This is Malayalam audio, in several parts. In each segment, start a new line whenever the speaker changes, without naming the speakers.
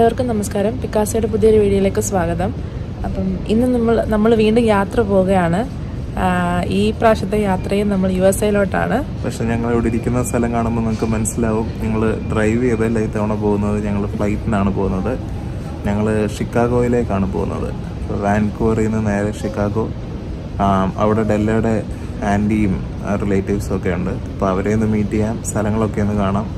എല്ലാവർക്കും നമസ്കാരം. പിക്കാസയുടെ പുതിയൊരു വീഡിയോയിലേക്ക് സ്വാഗതം. അപ്പം ഇന്ന് നമ്മൾ നമ്മൾ വീണ്ടും യാത്ര പോവുകയാണ്. ഈ പ്രാവശ്യത്തെ യാത്രയും നമ്മൾ യു എസ് എയിലോട്ടാണ്
പക്ഷെ ഞങ്ങൾ ഇവിടെ ഇരിക്കുന്ന സ്ഥലം കാണുമ്പോൾ നിങ്ങൾക്ക് മനസ്സിലാവും. നിങ്ങൾ ഡ്രൈവ് ചെയ്തല്ല ഇത്തവണ പോകുന്നത്? ഞങ്ങൾ ഫ്ലൈറ്റിനാണ് പോകുന്നത്. ഞങ്ങൾ ഷിക്കാഗോയിലേക്കാണ് പോകുന്നത്. വാൻകൂവറിൽ നിന്ന് നേരെ ഷിക്കാഗോ. അവിടെ ഡെല്ലയുടെ ആന്റിയും റിലേറ്റീവ്സും ഒക്കെ ഉണ്ട്. അപ്പോൾ അവരെ ഒന്ന് മീറ്റ് ചെയ്യാം. സ്ഥലങ്ങളൊക്കെ ഒന്ന് കാണാം.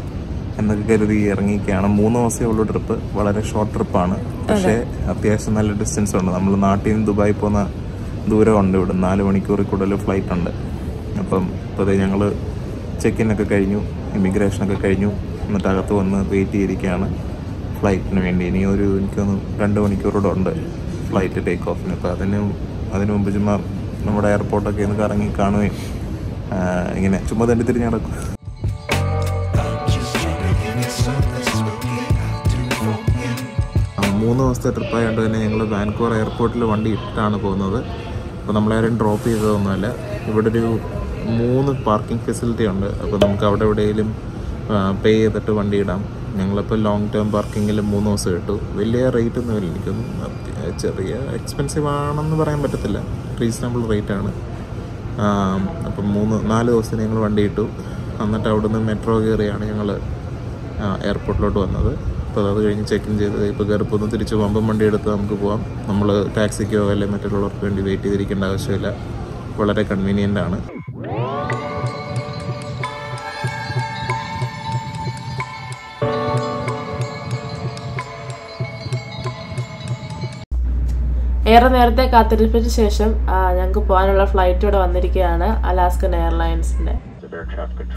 എന്നൊക്കെ കരുതി ഇറങ്ങിയിരിക്കുകയാണ്. മൂന്ന് ദിവസമേ ഉള്ളൂ ട്രിപ്പ്. വളരെ ഷോർട്ട് ട്രിപ്പാണ് പക്ഷേ അത്യാവശ്യം നല്ല ഡിസ്റ്റൻസ് ഉണ്ട്. നമ്മൾ നാട്ടിൽ നിന്ന് ദുബായി പോകുന്ന ദൂരമുണ്ട് ഇവിടെ നാല് മണിക്കൂറിൽ കൂടുതൽ ഫ്ലൈറ്റ് ഉണ്ട്. അപ്പം ഇപ്പോൾ ഞങ്ങൾ ചെക്ക് ഇൻ ഒക്കെ കഴിഞ്ഞു. ഇമിഗ്രേഷനൊക്കെ കഴിഞ്ഞു. എന്നിട്ട് അകത്ത് വന്ന് വെയിറ്റ് ചെയ്തിരിക്കുകയാണ് ഫ്ലൈറ്റിന് വേണ്ടി. ഇനി ഒരു എനിക്കൊന്ന് രണ്ട് മണിക്കൂറോടെ ഉണ്ട് ഫ്ലൈറ്റ് ടേക്ക് ഓഫിന് അപ്പോൾ അതിന് അതിന് മുമ്പ് ചുമ്മാ നമ്മുടെ എയർപോർട്ടൊക്കെ ഒന്ന് കറങ്ങി കാണുകയും ഇങ്ങനെ ചുമ്മാ തന്നെ തിരിഞ്ഞ് മൂന്ന് ദിവസത്തെ ട്രിപ്പ് ആയതുകൊണ്ട് തന്നെ ഞങ്ങൾ വാൻകൂർ എയർപോർട്ടിൽ വണ്ടി ഇട്ടാണ് പോകുന്നത്. അപ്പോൾ നമ്മളാരും ഡ്രോപ്പ് ചെയ്തതൊന്നുമല്ല. ഇവിടെ ഒരു മൂന്ന് പാർക്കിംഗ് ഫെസിലിറ്റി ഉണ്ട്. അപ്പോൾ നമുക്ക് അവിടെ എവിടെയെങ്കിലും പേ ചെയ്തിട്ട് വണ്ടി ഇടാം. ഞങ്ങളിപ്പോൾ ലോങ് ടേം പാർക്കിങ്ങിൽ മൂന്ന് ദിവസം ഇട്ടു. വലിയ റേറ്റ് ഒന്നും ഇല്ല. എനിക്കൊന്നും ചെറിയ എക്സ്പെൻസീവ് ആണെന്ന് പറയാൻ പറ്റത്തില്ല. റീസണബിൾ റേറ്റ് ആണ്. അപ്പം മൂന്ന് നാല് ദിവസത്തിന് ഞങ്ങൾ വണ്ടി ഇട്ടു. എന്നിട്ട് അവിടുന്ന് മെട്രോ കയറിയാണ് ഞങ്ങൾ എയർപോർട്ടിലോട്ട് വന്നത്. അപ്പോൾ അത് കഴിഞ്ഞ് ചെക്ക് ഇൻ ചെയ്ത് ഇപ്പോൾ കയറിപ്പോന്ന് തിരിച്ച് വമ്പം വണ്ടി എടുത്ത് നമുക്ക് പോകാം നമ്മൾ ടാക്സിക്കോ അല്ലെങ്കിൽ മറ്റുള്ളവർക്ക് വേണ്ടി വെയിറ്റ് ചെയ്തിരിക്കേണ്ട ആവശ്യമില്ല. വളരെ കൺവീനിയന്റ് ആണ്.
ഏറെ നേരത്തെ കാത്തിരിപ്പിന് ശേഷം ഞങ്ങൾക്ക് പോകാനുള്ള ഫ്ലൈറ്റ് ഇവിടെ വന്നിരിക്കുകയാണ് അലാസ്കൻ എയർലൈൻസിന്റെ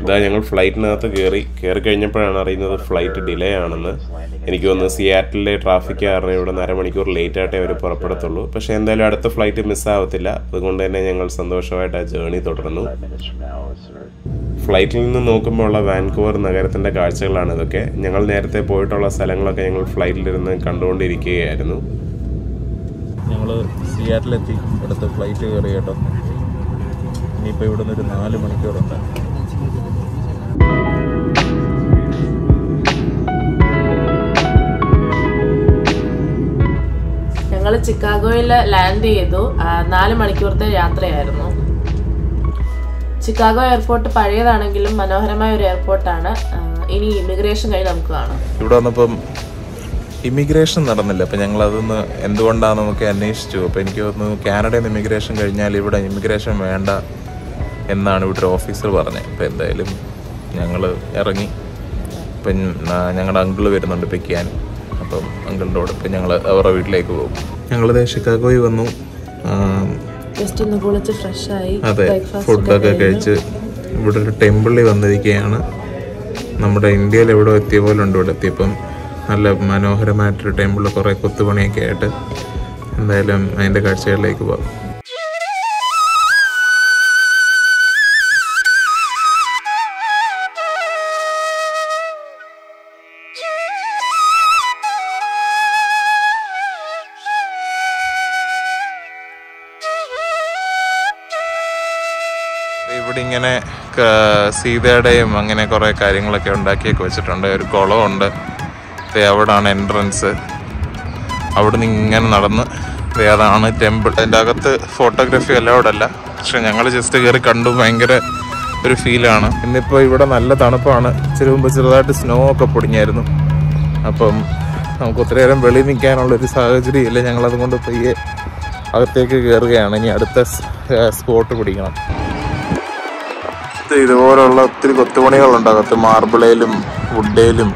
ഇതാ ഞങ്ങൾ ഫ്ലൈറ്റിനകത്ത് കയറി കയറി കഴിഞ്ഞപ്പോഴാണ് അറിയുന്നത് ഫ്ലൈറ്റ് ഡിലേ ആണെന്ന്. എനിക്ക് തോന്നുന്നു സിയാറ്റിലെ ട്രാഫിക് കാരണം ഇവിടെ നിന്ന് അരമണിക്കൂർ ലേറ്റ് ആയിട്ടേ അവർ പുറപ്പെടത്തുള്ളൂ. പക്ഷേ എന്തായാലും അടുത്ത ഫ്ലൈറ്റ് മിസ്സാവത്തില്ല അതുകൊണ്ട് തന്നെ ഞങ്ങൾ സന്തോഷമായിട്ട് ആ ജേണി തുടർന്നു. ഫ്ലൈറ്റിൽ നിന്ന് നോക്കുമ്പോൾ ഉള്ള വാൻകൂവർ നഗരത്തിന്റെ കാഴ്ചകളാണ് ഇതൊക്കെ. ഞങ്ങൾ നേരത്തെ പോയിട്ടുള്ള സ്ഥലങ്ങളൊക്കെ ഞങ്ങൾ ഫ്ലൈറ്റിലിരുന്ന് കണ്ടുകൊണ്ടിരിക്കുകയായിരുന്നു.
ഞങ്ങൾ സിയാറ്റിലെത്തി. ഇവിടുത്തെ ഫ്ലൈറ്റ് കയറി കേട്ടോ. ഇനിയിപ്പോൾ ഇവിടെ നിന്ന് ഒരു നാല് മണിക്കൂറുണ്ട്.
ഞങ്ങൾ ചിക്കാഗോയിൽ ലാൻഡ് ചെയ്തു. നാല് മണിക്കൂറത്തെ യാത്രയായിരുന്നു. ചിക്കാഗോ എയർപോർട്ട് പഴയതാണെങ്കിലും മനോഹരമായ ഒരു എയർപോർട്ടാണ്. ഇനി ഇമിഗ്രേഷൻ കഴിഞ്ഞ് നമുക്ക് കാണാം.
ഇവിടെ വന്നപ്പം ഇമിഗ്രേഷൻ നടന്നില്ല. അപ്പം ഞങ്ങൾ അതൊന്ന് നമുക്ക് അന്വേഷിച്ചു. അപ്പോൾ എനിക്ക് തോന്നുന്നു കാനഡയിൽ നിന്ന് ഇമിഗ്രേഷൻ കഴിഞ്ഞാൽ ഇവിടെ ഇമിഗ്രേഷൻ വേണ്ട എന്നാണ് ഇവിടെ ഓഫീസർ പറഞ്ഞത് അപ്പോൾ എന്തായാലും ഞങ്ങൾ ഇറങ്ങി. ഇപ്പം ഞങ്ങളുടെ അങ്കിൾ വരുന്നുണ്ട് പിക്ക് ചെയ്യാൻ അപ്പം അങ്കിളിന്റെ കൂടെ ഇപ്പം ഞങ്ങൾ അവരുടെ വീട്ടിലേക്ക് പോകും. ഞങ്ങളിത് ഷിക്കാഗോയിൽ വന്നു.
ജസ്റ്റ് ഒന്ന് കുളിച്ച് ഫ്രഷ് ആയി
അതെ
ബ്രേക്ക്ഫാസ്റ്റ്
ഫുഡൊക്കെ കഴിച്ച് ഇവിടെ ഒരു ടെമ്പിളിൽ വന്നിരിക്കുകയാണ് നമ്മുടെ ഇന്ത്യയിൽ എവിടെ എത്തിയ പോലെ ഉണ്ട് ഇവിടെ എത്തിയപ്പം. നല്ല മനോഹരമായിട്ടൊരു ടെമ്പിൾ കുറേ കൊത്തുപണിയൊക്കെ ആയിട്ട്. എന്തായാലും അതിന്റെ കാഴ്ചകളിലേക്ക് പോകാം ഇവിടെ ഇങ്ങനെ സീതയുടെയും അങ്ങനെ കുറേ കാര്യങ്ങളൊക്കെ ഉണ്ടാക്കിയൊക്കെ വെച്ചിട്ടുണ്ട്. ഒരു കുളമുണ്ട് അവിടാണ് എൻട്രൻസ് അവിടെ നിന്ന് ഇങ്ങനെ നടന്ന് അതാണ് ടെമ്പിൾ അതിന്റെ അകത്ത് ഫോട്ടോഗ്രാഫി അലൗഡ് അല്ല. പക്ഷെ ഞങ്ങൾ ജസ്റ്റ് കയറി കണ്ടു. ഭയങ്കര ഒരു ഫീലാണ് ഇന്നിപ്പോൾ ഇവിടെ നല്ല തണുപ്പാണ്. ഇച്ചിരി മുമ്പ് ചെറുതായിട്ട് സ്നോ ഒക്കെ പൊടിഞ്ഞായിരുന്നു. അപ്പം നമുക്ക് ഒത്തിരി നേരം വെളി നിൽക്കാനുള്ള ഒരു സാഹചര്യം ഇല്ല ഞങ്ങളതുകൊണ്ട് പയ്യെ അകത്തേക്ക് കയറുകയാണ് ഇനി അടുത്ത സ്പോട്ട് പിടിക്കണം. ഇത് ഇതുപോലുള്ള ഒത്തിരി കൊത്തുപണികളുണ്ട്. അകത്ത് മാർബിളയിലും വുഡേലും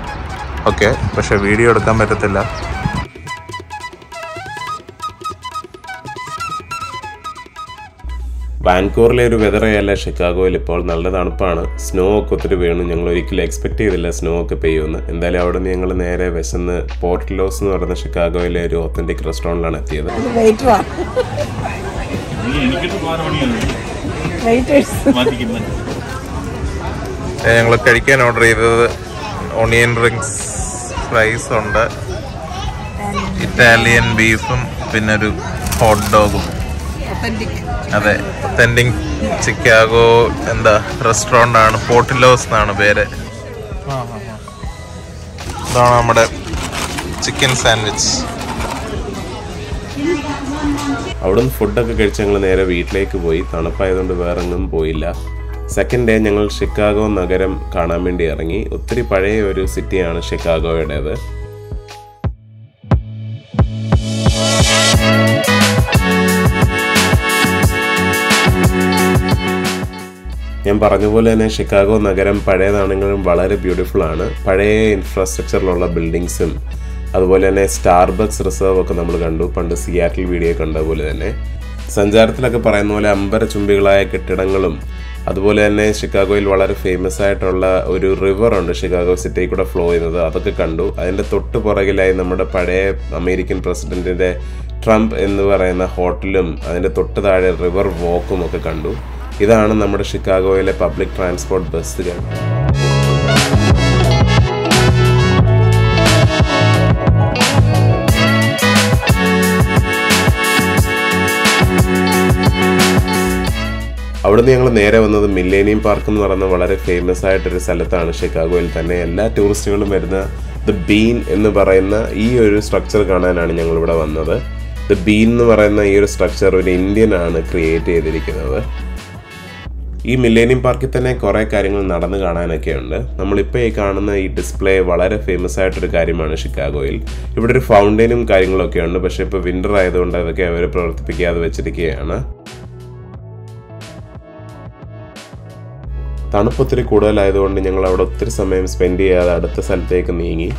ഒക്കെ. പക്ഷെ വീഡിയോ എടുക്കാൻ പറ്റത്തില്ല.
വാൻകൂറിലെ ഒരു വെതറയല്ല ഷിക്കാഗോയിൽ ഇപ്പോൾ നല്ല തണുപ്പാണ്. സ്നോ ഒക്കെ ഒത്തിരി വീണു. ഞങ്ങൾ ഒരിക്കലും എക്സ്പെക്ട് ചെയ്തില്ല സ്നോ ഒക്കെ പെയ്യുമെന്ന്. എന്തായാലും അവിടെ നിന്ന് ഞങ്ങൾ നേരെ വിശന്ന് പോർട്ടിലോസ് എന്ന് പറയുന്ന ഷിക്കാഗോയിലെ ഒരു ഒത്തന്റിക് റെസ്റ്റോറന്റിലാണ് എത്തിയത്.
ഞങ്ങൾ കഴിക്കാൻ ഓർഡർ ചെയ്തത് ഓണിയൻ റിങ്സ് ഫ്രൈസ് ഉണ്ട്. ഇറ്റാലിയൻ ബീഫും പിന്നെ ഒരു ഹോട്ട് ഡോഗും അതെ ഒത്തന്റിങ് ചിക്കാഗോ എന്താ റെസ്റ്റോറന്റ് ആണ്. പോർട്ടിലോസ് എന്നാണ് പേര്. ഇതാണ് നമ്മുടെ ചിക്കൻ സാൻഡ്വിച്ച്
അവിടുന്ന് ഫുഡൊക്കെ കഴിച്ച് ഞങ്ങൾ നേരെ വീട്ടിലേക്ക് പോയി. തണുപ്പായതുകൊണ്ട് വേറെ എങ്ങും പോയില്ല. സെക്കൻഡ് ഡേ ഞങ്ങൾ ഷിക്കാഗോ നഗരം കാണാൻ വേണ്ടി ഇറങ്ങി. ഒത്തിരി പഴയ ഒരു സിറ്റിയാണ് ഷിക്കാഗോയുടേത് ഞാൻ പറഞ്ഞ പോലെ തന്നെ ഷിക്കാഗോ നഗരം പഴയതാണെങ്കിലും വളരെ ബ്യൂട്ടിഫുൾ ആണ്. പഴയ ഇൻഫ്രാസ്ട്രക്ചറിലുള്ള ബിൽഡിങ്സും അതുപോലെ തന്നെ സ്റ്റാർബക്സ് റിസർവ് ഒക്കെ നമ്മൾ കണ്ടു. പണ്ട് സിയാറ്റിൽ വീഡിയോ കണ്ട പോലെ തന്നെ. സഞ്ചാരത്തിലൊക്കെ പറയുന്ന പോലെ അമ്പര അമ്പരചുംബികളായ കെട്ടിടങ്ങളും അതുപോലെ തന്നെ ഷിക്കാഗോയിൽ വളരെ ഫേമസ് ആയിട്ടുള്ള ഒരു റിവർ ഉണ്ട് ഷിക്കാഗോ സിറ്റിയിൽ കൂടെ ഫ്ലോ ചെയ്യുന്നത്. അതൊക്കെ കണ്ടു. അതിന്റെ തൊട്ട് പുറകിലായി നമ്മുടെ പഴയ അമേരിക്കൻ പ്രസിഡന്റിന്റെ ട്രംപ് എന്ന് പറയുന്ന ഹോട്ടലും അതിന്റെ തൊട്ട് താഴെ റിവർ വോക്കും ഒക്കെ കണ്ടു. ഇതാണ് നമ്മുടെ ഷിക്കാഗോയിലെ പബ്ലിക് ട്രാൻസ്പോർട്ട് ബസ്സുകൾ അവിടുന്ന് ഞങ്ങൾ നേരെ വന്നത് മില്ലേനിയം പാർക്ക് എന്ന് പറയുന്ന വളരെ ഫേമസ് ആയിട്ടൊരു സ്ഥലത്താണ്. ഷിക്കാഗോയിൽ തന്നെ എല്ലാ ടൂറിസ്റ്റുകളും വരുന്ന ദ ബീൻ എന്ന് പറയുന്ന ഈ ഒരു സ്ട്രക്ചർ കാണാനാണ് ഞങ്ങൾ ഇവിടെ വന്നത്. ദ ബീൻ എന്ന് പറയുന്ന ഈ ഒരു സ്ട്രക്ചർ ഒരു ഇന്ത്യൻ ആണ് ക്രിയേറ്റ് ചെയ്തിരിക്കുന്നത്. ഈ മില്ലേനിയം പാർക്കിൽ തന്നെ കുറേ കാര്യങ്ങൾ നടന്നു കാണാനൊക്കെ ഉണ്ട്. നമ്മളിപ്പോൾ ഈ കാണുന്ന ഈ ഡിസ്പ്ലേ വളരെ ഫേമസ് ആയിട്ടൊരു കാര്യമാണ് ഷിക്കാഗോയിൽ ഇവിടെ ഒരു ഫൗണ്ടൈനും കാര്യങ്ങളൊക്കെ ഉണ്ട്. പക്ഷേ ഇപ്പോൾ വിന്റർ ആയതുകൊണ്ട് അതൊക്കെ അവർ പ്രവർത്തിപ്പിക്കാതെ വെച്ചിരിക്കുകയാണ്. തണുപ്പ് ഒത്തിരി കൂടുതലായതുകൊണ്ട് ഞങ്ങൾ അവിടെ ഒത്തിരി സമയം സ്പെൻഡ് ചെയ്യാതെ അടുത്ത സ്ഥലത്തേക്ക് നീങ്ങി.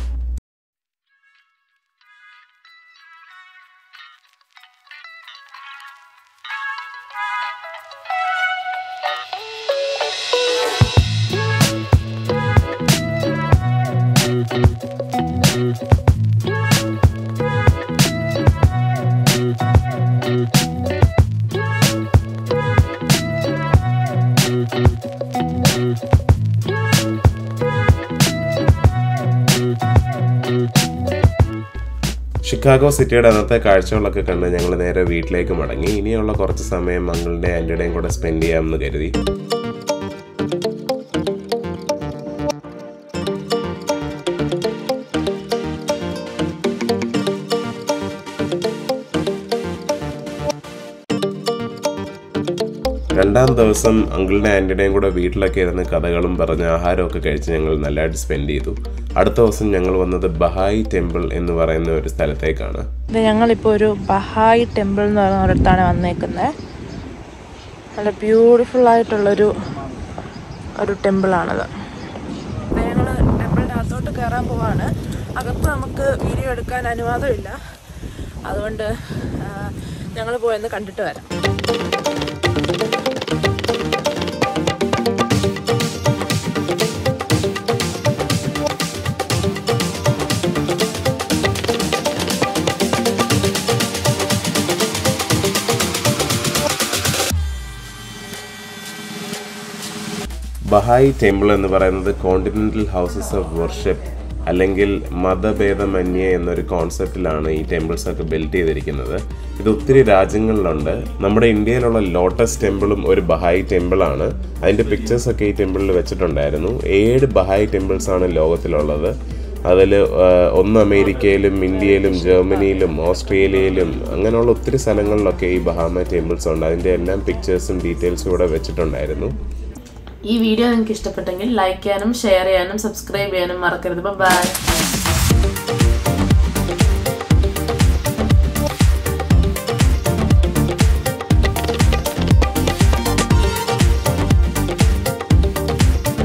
ഷിക്കാഗോ സിറ്റിയുടെ അന്നത്തെ കാഴ്ചകളൊക്കെ കണ്ട് ഞങ്ങൾ നേരെ വീട്ടിലേക്ക് മടങ്ങി. ഇനിയുള്ള കുറച്ച് സമയം മകളുടെ ആന്റിയുടെയും കൂടെ സ്പെൻഡ് ചെയ്യാമെന്ന് കരുതി. രണ്ടാം ദിവസം അങ്കിളിന്റെ ആന്റിയുടെയും കൂടെ വീട്ടിലൊക്കെ ഇരുന്ന് കഥകളും പറഞ്ഞ് ആഹാരമൊക്കെ കഴിച്ച് ഞങ്ങൾ നല്ലതായിട്ട് സ്പെൻഡ് ചെയ്തു. അടുത്ത ദിവസം ഞങ്ങൾ വന്നത് ബഹായി ടെമ്പിൾ എന്ന് പറയുന്ന ഒരു സ്ഥലത്തേക്കാണ്.
ഇത് ഞങ്ങളിപ്പോൾ ഒരു ബഹായി ടെമ്പിൾ എന്ന് പറയുന്ന ഒരിടത്താണ് വന്നേക്കുന്നത് നല്ല ബ്യൂട്ടിഫുൾ ആയിട്ടുള്ളൊരു ഒരു ടെമ്പിളാണത് ഞങ്ങൾ ടെമ്പിളിന്റെ അകത്തോട്ട് കയറാൻ പോവാണ്. അകത്ത് നമുക്ക് വീഡിയോ എടുക്കാൻ അനുവാദമില്ല. അതുകൊണ്ട് ഞങ്ങൾ പോയെന്ന് കണ്ടിട്ട് വരാം.
ബഹായി ടെമ്പിൾ എന്ന് പറയുന്നത് കോണ്ടിനെന്റൽ ഹൗസസ് ഓഫ് വർഷിപ്പ് അല്ലെങ്കിൽ മതഭേദമന്യേ എന്നൊരു കോൺസെപ്റ്റിലാണ് ഈ ടെമ്പിൾസ് ഒക്കെ ബിൽഡ് ചെയ്തിരിക്കുന്നത്. ഇത് ഒത്തിരി രാജ്യങ്ങളിലുണ്ട്. നമ്മുടെ ഇന്ത്യയിലുള്ള ലോട്ടസ് ടെമ്പിളും ഒരു ബഹായി ടെമ്പിളാണ് അതിന്റെ പിക്ചേഴ്സ് ഒക്കെ ഈ ടെമ്പിളിൽ വെച്ചിട്ടുണ്ടായിരുന്നു. ഏഴ് ബഹായി ടെമ്പിൾസ് ആണ് ലോകത്തിലുള്ളത്. അതിൽ ഒന്ന് അമേരിക്കയിലും ഇന്ത്യയിലും ജർമ്മനിയിലും ഓസ്ട്രേലിയയിലും അങ്ങനെയുള്ള ഒത്തിരി സ്ഥലങ്ങളിലൊക്കെ ഈ ബഹാമ ടെമ്പിൾസ് ഉണ്ട്. അതിന്റെ എല്ലാം പിക്ചേഴ്സും ഡീറ്റെയിൽസും ഇവിടെ വെച്ചിട്ടുണ്ടായിരുന്നു.
ഈ വീഡിയോ നിങ്ങൾക്ക് ഇഷ്ടപ്പെട്ടെങ്കിൽ ലൈക്ക് ചെയ്യാനും ഷെയർ ചെയ്യാനും സബ്സ്ക്രൈബ് ചെയ്യാനും മറക്കരുത്. ബൈ